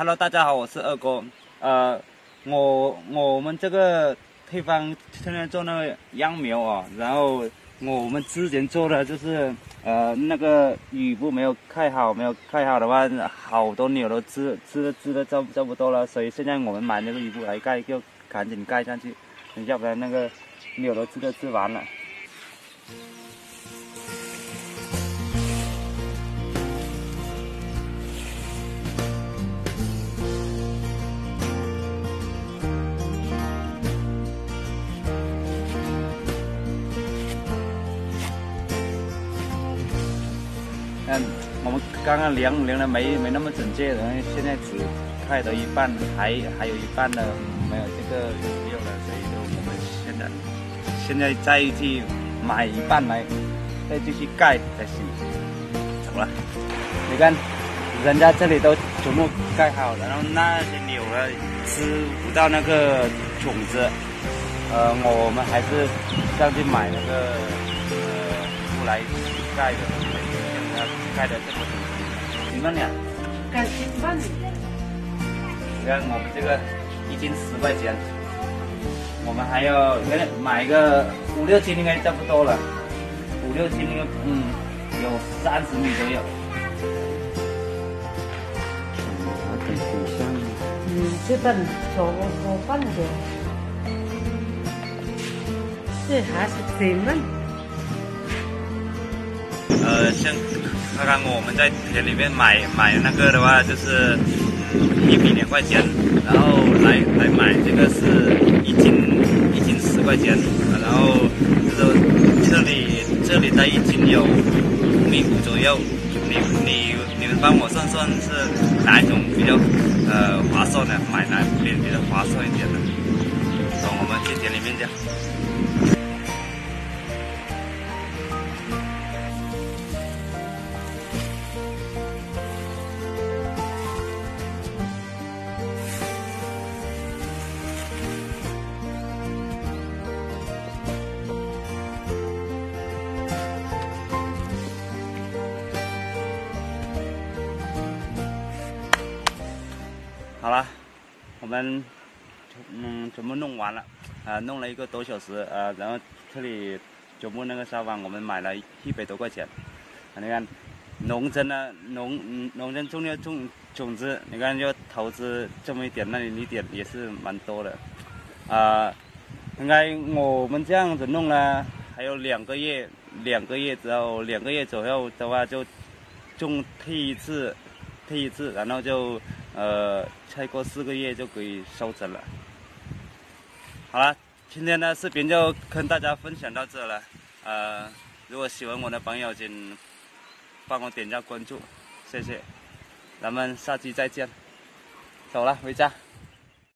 Hello，大家好，我是二哥。呃，我我们这个地方现在做那个秧苗啊，然后我们之前做的就是呃那个雨布没有盖好，没有盖好的话，好多鸟都吃吃的吃的差差不多了，所以现在我们买那个雨布来盖，就赶紧盖上去，要不然那个鸟都吃都吃完了。嗯，我们刚刚量量的没没那么准确，然后现在只开到一半，还还有一半的没有这个有了，所以说我们现在现在再去买一半来，再继续盖才行。走了，你看人家这里都全部盖好了，然后那些牛呢吃不到那个种子，呃，我们还是上去买那个呃出来盖的。盖的这么多，几万两？盖几万？你看我们这个一斤十块钱，我们还要原来买个五六斤应该差不多了，五六斤应该嗯有三十米左右。嗯，这本做做饭的，这还是几万？呃，像刚刚我们在田里面买买那个的话，就是一瓶两块钱，然后来来买这个是一斤一斤十块钱，然后就是这里这里的一斤有五米五左右，你你你们帮我算算是哪一种比较呃划算的，买哪边比较划算一点的？走，我们去田里面讲。好了，我们嗯全部弄完了，啊弄了一个多小时，呃然后这里全部那个沙发我们买了一百多块钱，啊你看农村呢农农村种要种种子，你看就投资这么一点，那你一点也是蛮多的，啊应该我们这样子弄呢，还有两个月两个月之后两个月左右的话就种第一次第一次，然后就。呃，再过四个月就可以收成了。好了，今天的视频就跟大家分享到这了。呃，如果喜欢我的朋友，请帮我点下关注，谢谢。咱们下期再见。走了，回家。